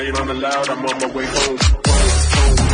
Ain't on the loud, I'm on my way home. home, home, home.